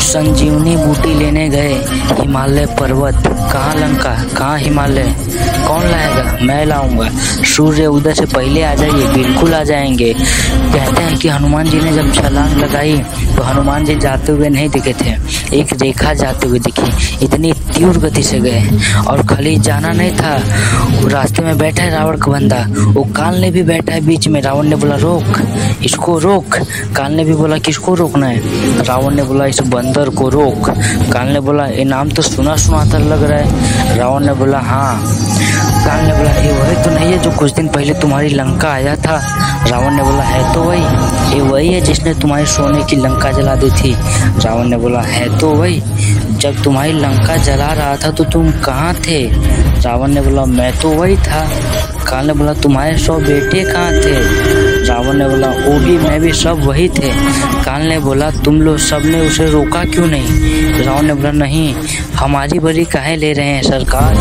संजीवनी बूटी लेने गए। हिमालय पर्वत। कहाँ लंका? कहाँ हिमालय? कौन लाएगा? मैं लाऊँगा। सूर्य उदय से पहले आ जाइए, बिल्कुल आ जाएँगे। कहते हैं कि हनुमान जी ने जब छलांग लगाई तो हनुमान जी जाते हुए नहीं दिखे थे। एक रेखा जाते हुए दिखी। इतनी तीव्र गति से गए। और खाली जाना नहीं था। रास्ते में बैठा है रावण का बंदा। वो काल ने भी बैठा है बीच में। रावण ने बोला, रोक। इसको रोक। काल ने भी बोला किसको रोकना है। रावण ने बोला, इस बंदर को रोक। काल ने बोला, ये नाम तो सुना सुनाता लग रहा है। रावण ने बोला हाँ। काल ने बोला, ये वही तो नहीं है जो कुछ दिन पहले तुम्हारी लंका आया था? रावण ने बोला, है तो वही। ये वही है जिसने तुम्हारी सोने की लंका जला दी थी। रावण ने बोला, है तो वही। जब तुम्हारी लंका जला रहा था तो तुम कहाँ थे? रावण ने बोला, मैं तो वही था। काल ने बोला, तुम्हारे सौ बेटे कहाँ थे? रावण ने बोला वो भी मैं भी सब वही थे। काल ने बोला, तुम लोग सबने उसे रोका क्यों नहीं? रावण ने बोला, नहीं हमारी बड़ी काहे ले रहे हैं, सरकार?